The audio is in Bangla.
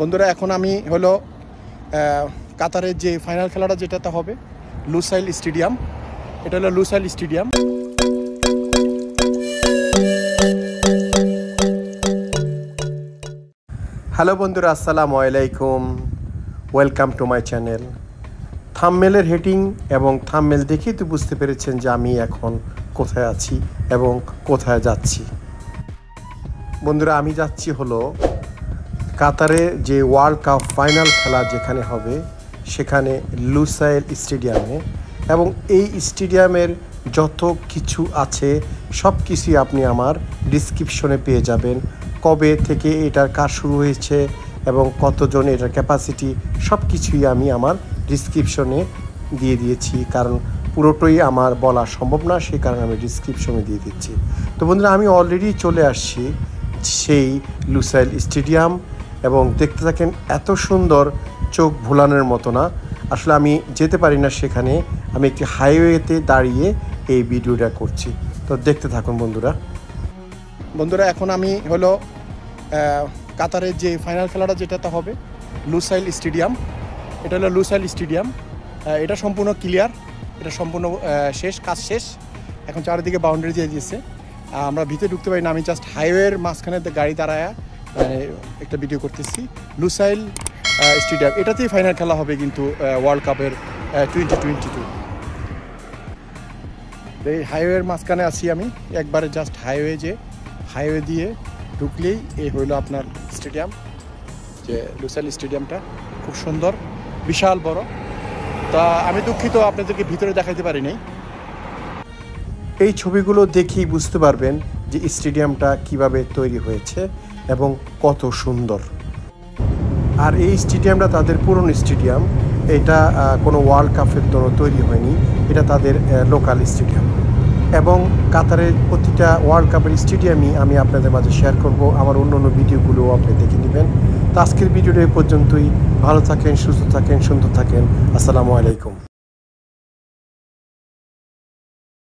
বন্ধুরা, এখন আমি হলো কাতারের যে ফাইনাল খেলাটা যেটাতে হবে লুসাইল স্টেডিয়াম এটা হলো লুসাইল স্টেডিয়াম হ্যালো বন্ধুরা, আসসালামু আলাইকুম। ওয়েলকাম টু মাই চ্যানেল থামমেলের হেটিং এবং থামমেল দেখেই তো বুঝতে পেরেছেন যে আমি এখন কোথায় আছি এবং কোথায় যাচ্ছি। বন্ধুরা, আমি যাচ্ছি হলো কাতারে যে ওয়ার্ল্ড কাপ ফাইনাল খেলা যেখানে হবে, সেখানে লুসাইল স্টেডিয়ামে এবং এই স্টেডিয়ামের যত কিছু আছে, সব কিছুই আপনি আমার ডিসক্রিপশনে পেয়ে যাবেন। কবে থেকে এটার কাজ শুরু হয়েছে এবং কতজন এটার ক্যাপাসিটি সব কিছুই আমি আমার ডিসক্রিপশনে দিয়ে দিয়েছি। কারণ পুরোটাই আমার বলা সম্ভব না সেই কারণে আমি ডিসক্রিপশনে দিয়ে দিচ্ছি। তো বন্ধুরা, আমি অলরেডি চলে আসছি সেই লুসাইল স্টেডিয়াম এবং দেখতে থাকেন এত সুন্দর চোখ ভোলানোর মতো না। আসলে আমি যেতে পারি না সেখানে। আমি একটি হাইওয়েতে দাঁড়িয়ে এই ভিডিওটা করছি। তো দেখতে থাকুন বন্ধুরা। বন্ধুরা, এখন আমি হলো কাতারের যে ফাইনাল খেলাটা যেটাতে হবে লুসাইল স্টেডিয়াম এটা হলো লুসাইল স্টেডিয়াম এটা সম্পূর্ণ ক্লিয়ার এটা সম্পূর্ণ শেষ, কাজ শেষ। এখন চারিদিকে বাউন্ডারি দিয়ে দিয়েছে। আমরা ভিতরে ঢুকতে পারি না, আমি জাস্ট হাইওয়ের মাঝখানে গাড়ি দাঁড়ায় মানে একটা ভিডিও করতেছি। লুসাইল স্টেডিয়াম এটাতেই ফাইনাল খেলা হবে কিন্তু ওয়ার্ল্ড কাপের টোয়েন্টি টোয়েন্টি টু এই হাইওয়ের মাঝখানে আছি আমি। একবারে জাস্ট হাইওয়ে যে হাইওয়ে দিয়ে ঢুকলেই এই হইল আপনার স্টেডিয়াম যে লুসাইল স্টেডিয়ামটা খুব সুন্দর, বিশাল বড়। তা আমি দুঃখিত, আপনাদেরকে ভিতরে দেখাইতে পারি নাই। এই ছবিগুলো দেখেই বুঝতে পারবেন যে স্টেডিয়ামটা কীভাবে তৈরি হয়েছে এবং কত সুন্দর। আর এই স্টেডিয়ামটা তাদের পুরনো স্টেডিয়াম, এটা কোনো ওয়ার্ল্ড কাপের জন্য তৈরি হয়নি, এটা তাদের লোকাল স্টেডিয়াম। এবং কাতারের প্রতিটা ওয়ার্ল্ড কাপের স্টেডিয়ামই আমি আপনাদের মাঝে শেয়ার করব, আমার অন্য অন্য ভিডিওগুলোও আপনি দেখে নেবেন। তো আজকের ভিডিওটা পর্যন্তই, ভালো থাকেন, সুস্থ থাকেন, সুন্দর থাকেন, আসসালামু আলাইকুম।